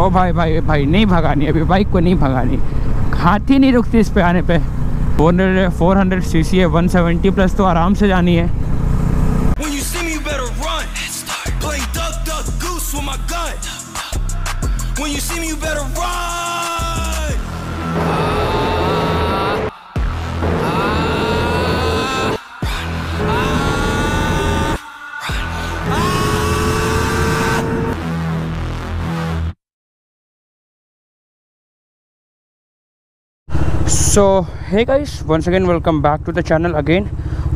ओ भाई भाई भाई नहीं भगानी अभी बाइक को नहीं भगानी। हाथी नहीं रुकती इस पे आने पर फोर पे 400 400 सीसी है 170 प्लस तो आराम से जानी है। When you see me, you better run. So hey guys once again welcome back to the channel again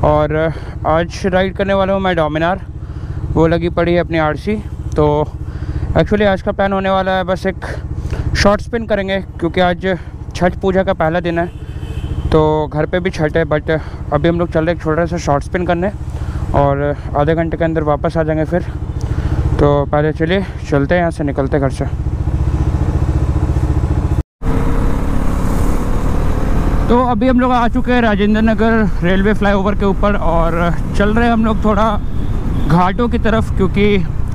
और uh, आज राइड करने वाला हूँ मैं डोमिनार वो लगी पड़ी है अपनी आरसी तो एक्चुअली आज का प्लान होने वाला है बस एक शॉर्ट स्पिन करेंगे क्योंकि आज छठ पूजा का पहला दिन है। तो घर पे भी छठ है बट अभी हम लोग चल रहे एक छोटा सा शॉर्ट स्पिन करने। और आधे घंटे के अंदर वापस आ जाएँगे फिर। तो पहले चलिए चलते हैं यहाँ से निकलते घर से। तो अभी हम लोग आ चुके हैं राजेंद्र नगर रेलवे फ्लाईओवर के ऊपर और चल रहे हम लोग थोड़ा घाटों की तरफ़ क्योंकि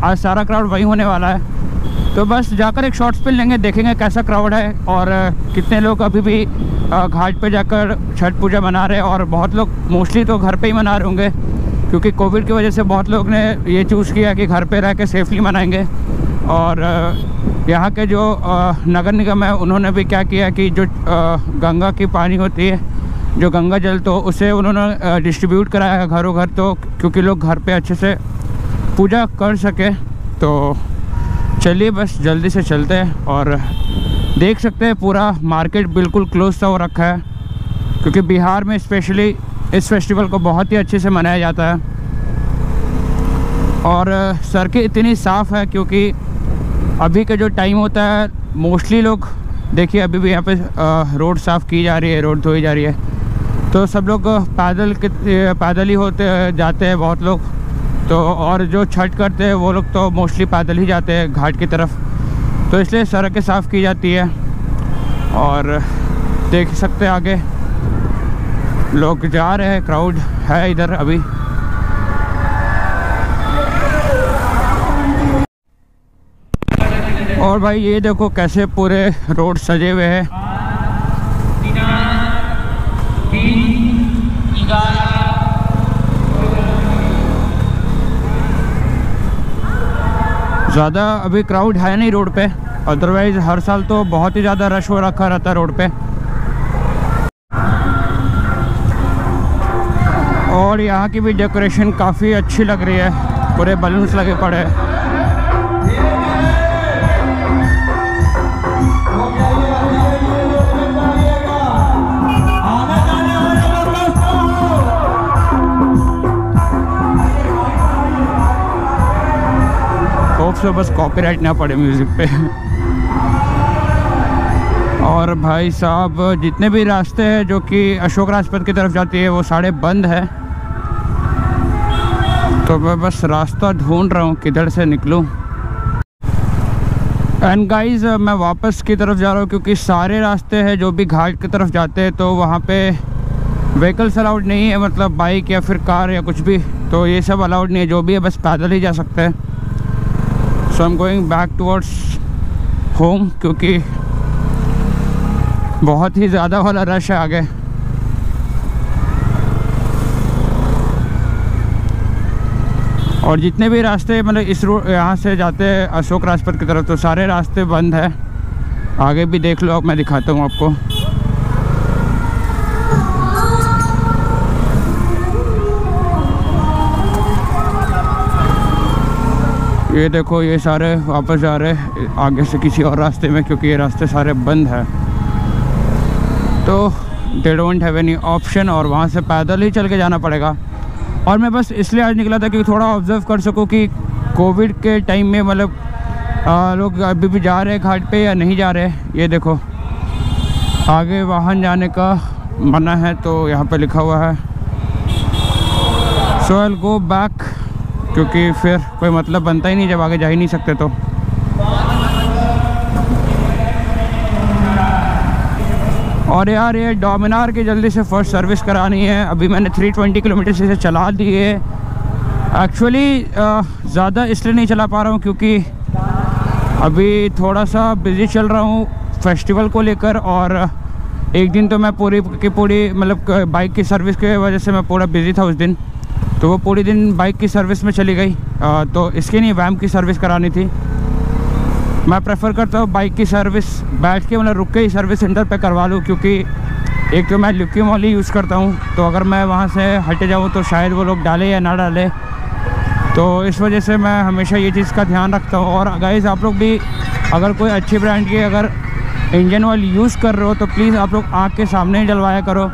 आज सारा क्राउड वहीं होने वाला है। तो बस जाकर एक शॉर्ट्स स्पिन लेंगे, देखेंगे कैसा क्राउड है और कितने लोग अभी भी घाट पे जाकर छठ पूजा मना रहे हैं और बहुत लोग मोस्टली तो घर पे ही मना रहे होंगे क्योंकि कोविड की वजह से बहुत लोग ने ये चूज़ किया कि घर पे रह के सेफली मनाएँगे और यहाँ के जो नगर निगम है, उन्होंने भी क्या किया कि जो गंगा की पानी होती है, जो गंगा जल तो उसे उन्होंने डिस्ट्रीब्यूट कराया है घरों घर तो क्योंकि लोग घर पे अच्छे से पूजा कर सके तो चलिए बस जल्दी से चलते हैं और देख सकते हैं पूरा मार्केट बिल्कुल क्लोज सा हो रखा है, क्योंकि बिहार में स्पेशली इस फेस्टिवल को बहुत ही अच्छे से मनाया जाता है। और सड़कें इतनी साफ़ है क्योंकि अभी का जो टाइम होता है मोस्टली लोग, देखिए अभी भी यहाँ पे रोड साफ़ की जा रही है रोड धोई जा रही है। तो सब लोग पैदल पैदल ही होते, जाते हैं बहुत लोग। तो और जो छठ करते हैं, वो लोग तो मोस्टली पैदल ही जाते हैं, घाट की तरफ़। तो इसलिए सड़कें साफ़ की जाती है। और देख सकते हैं आगे। लोग जा रहे हैं क्राउड है इधर अभी। और भाई ये देखो कैसे पूरे रोड सजे हुए हैं। ज़्यादा अभी क्राउड है नहीं रोड पे। अदरवाइज़ हर साल तो बहुत ही ज़्यादा रश हो रखा रहता है रोड पे। और यहाँ की भी डेकोरेशन काफ़ी अच्छी लग रही है। पूरे बलून्स लगे पड़े हैं। से बस कॉपीराइट ना पड़े म्यूज़िक पे। और भाई साहब, जितने भी रास्ते हैं जो कि अशोक राजपथ की तरफ़ जाती है, वो सारे बंद है। तो मैं बस रास्ता ढूंढ रहा हूँ, किधर से निकलूँ। एंड गाइस मैं वापस की तरफ़ जा रहा हूँ, क्योंकि सारे रास्ते हैं जो भी घाट की तरफ़ जाते हैं तो वहाँ पे व्हीकल्स अलाउड नहीं है मतलब बाइक या फिर कार या कुछ भी। तो ये सब अलाउड नहीं है, जो भी है, बस पैदल ही जा सकते हैं। So I am going back towards home क्योंकि बहुत ही ज़्यादा वाला रश है आगे। और जितने भी रास्ते मतलब इस रोड यहाँ से जाते हैं अशोक राजपथ की तरफ़ तो सारे रास्ते बंद है। आगे भी देख लो अब मैं दिखाता हूँ आपको। ये देखो, ये सारे वापस जा रहे आगे से किसी और रास्ते में, क्योंकि ये रास्ते सारे बंद हैं। तो they don't have any option और वहाँ से पैदल ही चल के जाना पड़ेगा। और मैं बस इसलिए आज निकला था कि थोड़ा ऑब्ज़र्व कर सकूँ कि कोविड के टाइम में मतलब लोग अभी भी जा रहे हैं घाट पे या नहीं जा रहे ये देखो, आगे वाहन जाने का मना है तो यहाँ पे लिखा हुआ है। सो आई गो बैक क्योंकि फिर कोई मतलब बनता ही नहीं, जब आगे जा ही नहीं सकते तो। और यार, ये डोमिनार की जल्दी से फ़र्स्ट सर्विस करानी है। अभी मैंने 320 किलोमीटर से चला दी है। एक्चुअली ज़्यादा इसलिए नहीं चला पा रहा हूँ क्योंकि अभी थोड़ा सा बिज़ी चल रहा हूँ फेस्टिवल को लेकर और एक दिन तो मैं पूरी की पूरी मतलब बाइक की सर्विस की वजह से मैं पूरा बिज़ी था उस दिन। तो वो पूरी दिन बाइक की सर्विस में चली गई। तो इसके नहीं वैम की सर्विस करानी थी। मैं प्रेफर करता हूँ बाइक की सर्विस बैठ के मतलब रुक के ही सर्विस सेंटर पे करवा लूँ, क्योंकि एक तो मैं लिक्की मॉली यूज़ करता हूँ। तो अगर मैं वहाँ से हट जाऊँ तो शायद वो लोग डाले या ना डाले। तो इस वजह से मैं हमेशा ये चीज़ का ध्यान रखता हूँ। और गाइज़ आप लोग भी अगर कोई अच्छी ब्रांड की अगर इंजन ऑयल यूज़ कर रहे हो तो प्लीज़ आप लोग आँख के सामने ही डलवाया करो।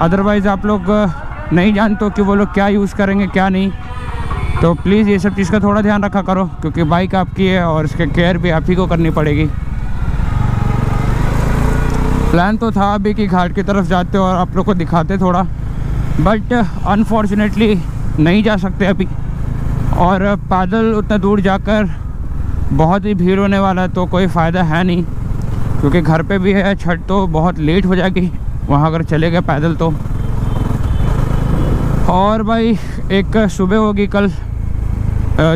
अदरवाइज़ आप लोग नहीं जानते कि वो लोग क्या यूज़ करेंगे, क्या नहीं। तो प्लीज़ ये सब चीज़ का थोड़ा ध्यान रखा करो, क्योंकि बाइक आपकी है और इसके केयर भी आप ही को करनी पड़ेगी। प्लान तो था अभी कि घाट की तरफ़ जाते और आप लोग को दिखाते थोड़ा बट अनफॉर्चुनेटली नहीं जा सकते अभी। और पैदल उतना दूर जाकर बहुत ही भीड़ होने वाला तो कोई फ़ायदा है नहीं। क्योंकि घर पे भी है छठ तो बहुत लेट हो जाएगी, वहाँ अगर चले गए पैदल तो। और भाई, एक सुबह होगी कल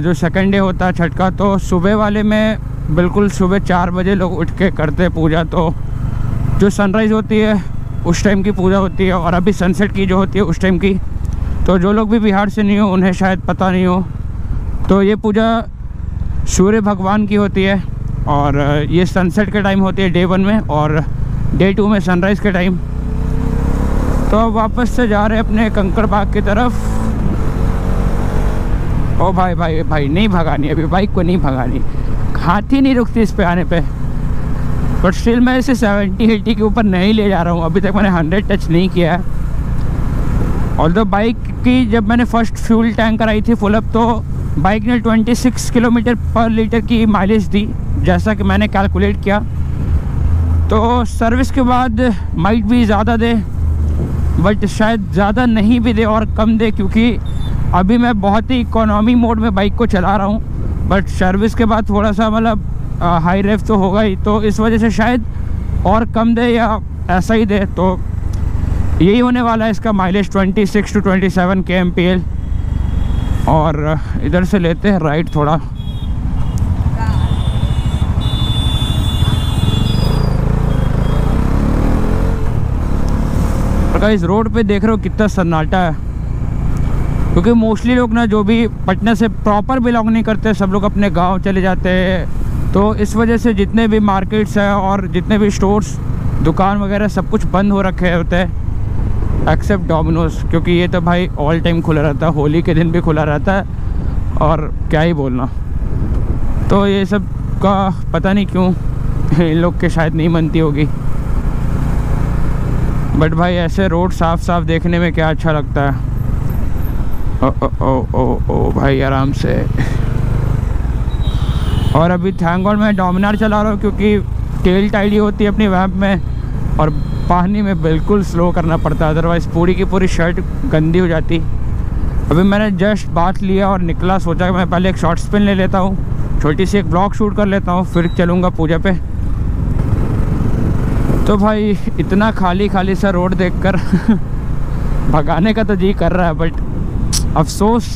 जो सेकेंड डे होता है छठ का तो सुबह वाले में बिल्कुल सुबह चार बजे लोग उठ के करते पूजा। तो जो सनराइज़ होती है, उस टाइम की पूजा होती है और अभी सनसेट की जो होती है उस टाइम की तो जो लोग भी बिहार से नहीं हो, उन्हें शायद पता नहीं हो। तो ये पूजा सूर्य भगवान की होती है और ये सनसेट के टाइम होती है डे वन में और डे टू में सनराइज़ के टाइम तो अब वापस से जा रहे अपने कंकड़ बाग की तरफ़। ओ भाई भाई भाई, नहीं भगानी अभी, बाइक को नहीं भगानी। हाथी नहीं रुकती इस पे आने पे। बट स्टिल मैं इसे सेवेंटी एटी के ऊपर नहीं ले जा रहा हूँ। अभी तक मैंने हंड्रेड टच नहीं किया है। और तो बाइक की जब मैंने फ़र्स्ट फ्यूल टैंक कराई थी फुलअप तो बाइक ने 26 किलोमीटर पर लीटर की माइलेज दी, जैसा कि मैंने कैलकुलेट किया। तो सर्विस के बाद माइट भी ज़्यादा दे। बट शायद ज़्यादा नहीं भी दे और कम दे क्योंकि अभी मैं बहुत ही इकोनॉमी मोड में बाइक को चला रहा हूँ। बट सर्विस के बाद थोड़ा सा मतलब हाई रेफ तो होगा ही। तो इस वजह से शायद और कम दे या ऐसा ही दे। तो यही होने वाला है इसका माइलेज 26 टू 27 के एम और इधर से लेते हैं राइट थोड़ा। और इस रोड पे देख रहे हो कितना सन्नाटा है। क्योंकि मोस्टली लोग ना जो भी पटना से प्रॉपर बिलोंग नहीं करते, सब लोग अपने गाँव चले जाते हैं। तो इस वजह से जितने भी मार्केट्स हैं और जितने भी स्टोर्स दुकान वगैरह, सब कुछ बंद हो रखे होते हैं। एक्सेप्ट डोमिनोज क्योंकि ये तो भाई ऑल टाइम खुला रहता है होली के दिन भी खुला रहता है। और क्या ही बोलना। तो ये सब का पता नहीं क्यों, इन लोग के शायद नहीं बनती होगी। बट भाई ऐसे रोड साफ़ साफ़ देखने में क्या अच्छा लगता है? ओ ओ ओ ओ, ओ भाई आराम से। और अभी थैंक गॉड मैं डोमिनार चला रहा हूँ क्योंकि टेल टाइडी होती है अपनी वैप में और पानी में बिल्कुल स्लो करना पड़ता है। अदरवाइज़ पूरी की पूरी शर्ट गंदी हो जाती। अभी मैंने जस्ट बात लिया और निकला सोचा कि मैं पहले एक शॉर्ट स्पिन ले लेता हूँ छोटी सी एक ब्लॉग शूट कर लेता हूँ फिर चलूँगा पूजा पे। तो भाई, इतना खाली खाली सा रोड देखकर भगाने का तो जी कर रहा है बट अफसोस।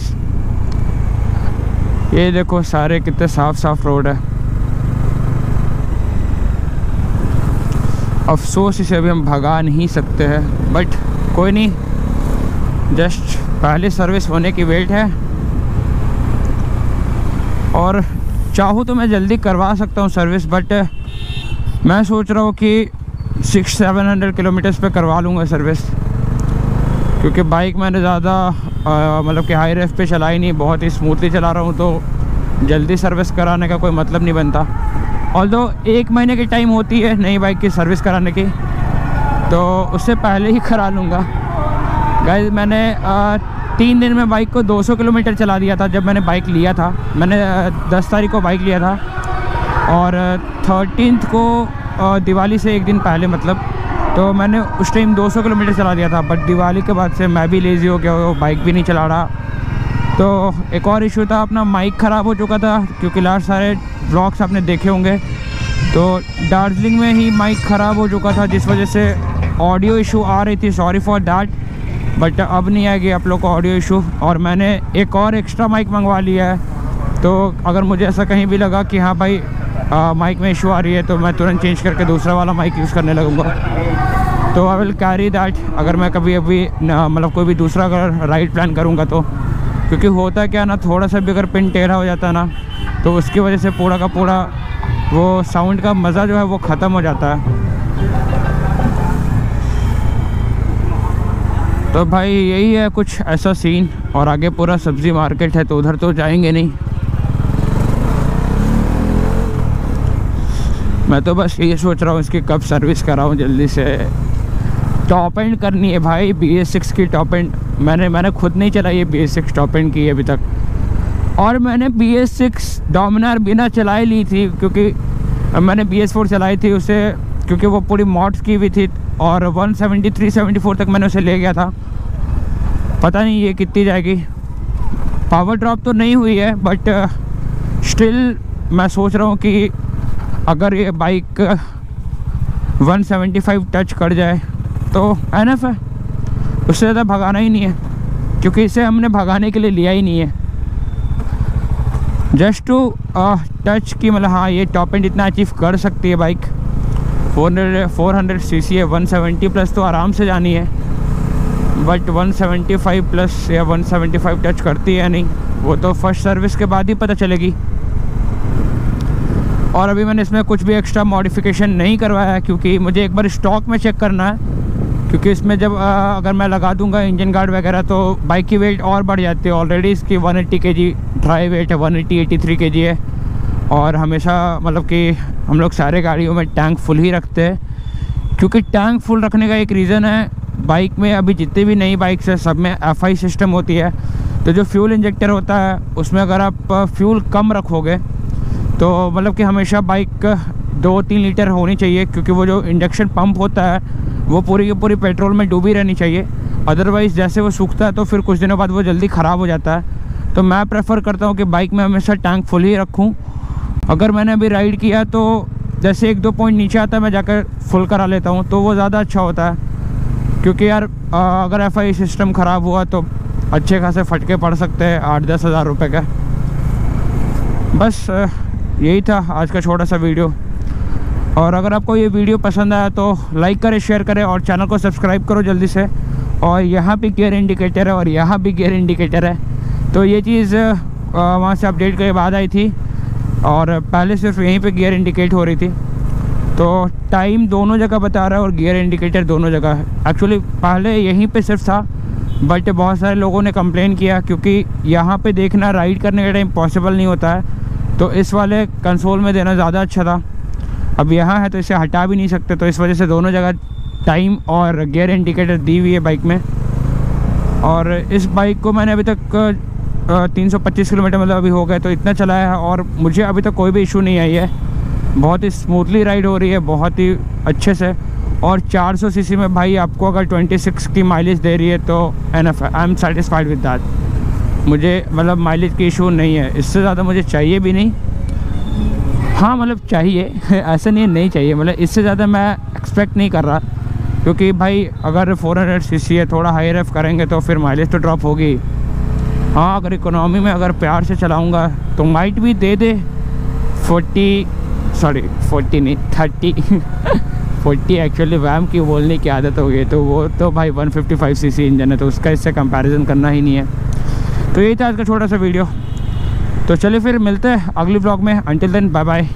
ये देखो, सारे कितने साफ़ साफ़ रोड है। अफसोस, इसे अभी हम भगा नहीं सकते हैं बट कोई नहीं। जस्ट पहले सर्विस होने की वेट है। और चाहूँ तो मैं जल्दी करवा सकता हूँ सर्विस बट मैं सोच रहा हूँ कि सिक्स सेवन हंड्रेड किलोमीटर्स पे करवा लूँगा सर्विस क्योंकि बाइक मैंने ज़्यादा मतलब कि हाई रेफ पे चलाई नहीं बहुत ही स्मूथली चला रहा हूँ तो जल्दी सर्विस कराने का कोई मतलब नहीं बनता। ऑल दो एक महीने की टाइम होती है नई बाइक की सर्विस कराने की तो उससे पहले ही करा लूँगा। गाइज़ मैंने आ, तीन दिन में बाइक को 200 किलोमीटर चला दिया था जब मैंने बाइक लिया था। मैंने दस तारीख को बाइक लिया था। और थर्टीन को दिवाली से एक दिन पहले मतलब तो मैंने उस टाइम 200 किलोमीटर चला दिया था बट दिवाली के बाद से मैं भी लेज़ी हो गया बाइक भी नहीं चला रहा। तो एक और इशू था, अपना माइक ख़राब हो चुका था, क्योंकि लास्ट सारे ब्लॉग्स आपने देखे होंगे। तो दार्जिलिंग में ही माइक ख़राब हो चुका था, जिस वजह से ऑडियो इशू आ रही थी सॉरी फॉर दैट बट अब नहीं आएगी आप लोग को ऑडियो इशू और मैंने एक और एक्स्ट्रा माइक मंगवा लिया है तो अगर मुझे ऐसा कहीं भी लगा कि हाँ भाई माइक में इशू आ रही है तो मैं तुरंत चेंज करके दूसरा वाला माइक यूज़ करने लगूँगा। तो आई विल कैरी दैट अगर मैं कभी अभी मतलब कोई भी दूसरा अगर राइड प्लान करूँगा तो। क्योंकि होता क्या ना, थोड़ा सा भी अगर पिन टेढ़ा हो जाता ना तो उसकी वजह से पूरा का पूरा वो साउंड का मज़ा जो है वो ख़त्म हो जाता है। तो भाई यही है कुछ ऐसा सीन और आगे पूरा सब्ज़ी मार्केट है तो उधर तो जाएँगे नहीं। मैं तो बस ये सोच रहा हूँ इसकी कब सर्विस कराऊँ जल्दी से। टॉप एंड करनी है भाई बी एस सिक्स की टॉप एंड मैंने मैंने खुद नहीं चलाई है B S six top end की अभी तक। और मैंने बी एस सिक्स डोमिनार बिना चलाई ली थी, क्योंकि मैंने बी एस फोर चलाई थी उसे, क्योंकि वो पूरी मॉड्स की हुई थी और 173 74 तक मैंने उसे ले गया था। पता नहीं ये कितनी जाएगी। पावर ड्रॉप तो नहीं हुई है बट स्टिल मैं सोच रहा हूँ कि अगर ये बाइक 175 टच कर जाए तो एनएफ है। उससे ज़्यादा भगाना ही नहीं है, क्योंकि इसे हमने भगाने के लिए लिया ही नहीं है। जस्ट टू टच की मतलब हाँ ये टॉप एंड इतना अचीव कर सकती है बाइक 400 400 सीसी है 170 प्लस तो आराम से जानी है। बट 175 प्लस या 175 टच करती है नहीं, वो तो फ़र्स्ट सर्विस के बाद ही पता चलेगी। और अभी मैंने इसमें कुछ भी एक्स्ट्रा मॉडिफिकेशन नहीं करवाया है क्योंकि मुझे एक बार स्टॉक में चेक करना है। क्योंकि इसमें जब आ, अगर मैं लगा दूँगा इंजन गार्ड वगैरह तो बाइक की वेट और बढ़ जाती है ऑलरेडी इसकी 180 केजी ड्राई वेट है 180 83 केजी है। और हमेशा मतलब कि हम लोग सारे गाड़ियों में टैंक फुल ही रखते हैं। क्योंकि टैंक फुल रखने का एक रीज़न है बाइक में अभी जितनी भी नई बाइक्स है सब में एफआई सिस्टम होती है। तो जो फ्यूल इंजेक्टर होता है उसमें अगर आप फ्यूल कम रखोगे तो मतलब कि हमेशा बाइक दो तीन लीटर होनी चाहिए, क्योंकि वो जो इंडक्शन पंप होता है, वो पूरी की पूरी पेट्रोल में डूबी रहनी चाहिए। अदरवाइज़ जैसे वो सूखता है तो फिर कुछ दिनों बाद वो जल्दी ख़राब हो जाता है। तो मैं प्रेफर करता हूँ कि बाइक में हमेशा टैंक फुल ही रखूँ। अगर मैंने अभी राइड किया तो जैसे एक दो पॉइंट नीचे आता है, मैं जाकर फुल करा लेता हूँ तो वो ज़्यादा अच्छा होता है। क्योंकि यार अगर एफआई सिस्टम ख़राब हुआ तो अच्छे खासे फटके पड़ सकते हैं, आठ दस हज़ार रुपये का। बस यही था आज का छोटा सा वीडियो। और अगर आपको ये वीडियो पसंद आया तो लाइक करें शेयर करें और चैनल को सब्सक्राइब करो जल्दी से। और यहाँ भी गियर इंडिकेटर है और यहाँ भी गियर इंडिकेटर है। तो ये चीज़ वहाँ से अपडेट के बाद आई थी और पहले सिर्फ़ यहीं पे गियर इंडिकेट हो रही थी। तो टाइम दोनों जगह बता रहा है और गियर इंडिकेटर दोनों जगह है। एक्चुअली पहले यहीं पे सिर्फ़ था बट बहुत सारे लोगों ने कंप्लेन किया क्योंकि यहाँ पे देखना राइड करने का टाइम पॉसिबल नहीं होता है। तो इस वाले कंसोल में देना ज़्यादा अच्छा था। अब यहाँ है तो इसे हटा भी नहीं सकते तो इस वजह से दोनों जगह टाइम और गियर इंडिकेटर दी हुई है बाइक में। और इस बाइक को मैंने अभी तक 325 किलोमीटर मतलब अभी हो गए तो इतना चलाया है और मुझे अभी तक कोई भी इशू नहीं आई है। बहुत ही स्मूथली राइड हो रही है, बहुत ही अच्छे से। और 400 सीसी में भाई आपको अगर 26 की माइलेज दे रही है तो and if I am satisfied with that मुझे मतलब माइलेज की इशू नहीं है। इससे ज़्यादा मुझे चाहिए भी नहीं। हाँ मतलब चाहिए। ऐसा नहीं नहीं चाहिए। मतलब इससे ज़्यादा मैं एक्सपेक्ट नहीं कर रहा। क्योंकि भाई, अगर 400 सीसी है, थोड़ा हाई रेफ करेंगे तो फिर माइलेज तो ड्रॉप होगी। हाँ अगर इकोनॉमी में अगर प्यार से चलाऊँगा तो माइट भी दे दे। फोर्टी सॉरी फोर्टी नहीं थर्टी फोर्टी एक्चुअली वैम की बोलने की आदत हो गई। तो वो तो भाई 155 सीसी इंजन है तो उसका इससे कंपैरिजन करना ही नहीं है। तो यही था आज का छोटा सा वीडियो। तो चलिए फिर मिलते हैं अगले ब्लॉग में। Until then bye bye